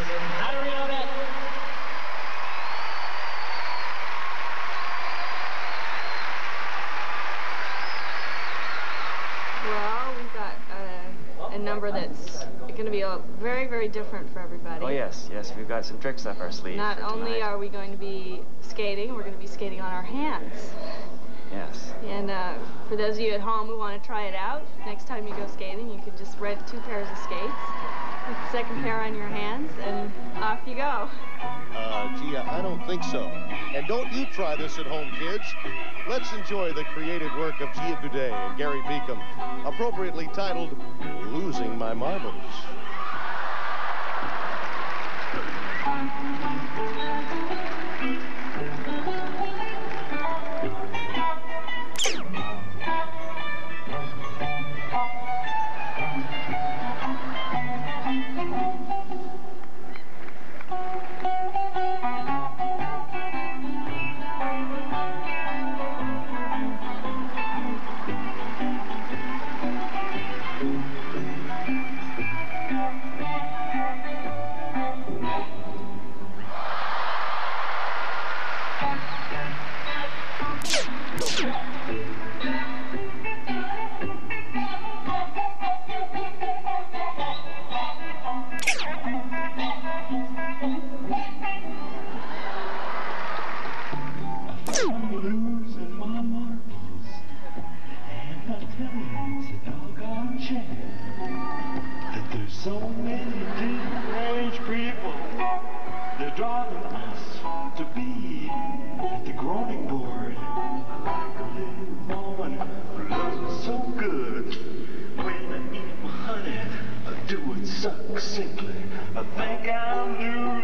Uh, number that's going to be all very, very different for everybody. Oh yes, yes, we've got some tricks up our sleeve. Not only are we going to be skating, we're going to be skating on our hands. Yes. And uh, for those of you at home who want to try it out, next time you go skating, you can just rent two pairs of skates the second pair on your hands, and off you go. Uh, gee, I don't think so. And don't you try this at home, kids. Let's enjoy the creative work of Gia Guddat and Gary Beacom, appropriately titled Losing My Marbles. So many age people. They're driving us to be at the groaning board. Like a little woman who loves so good. When I eat my honey, I do it succinctly. I think I'm losing.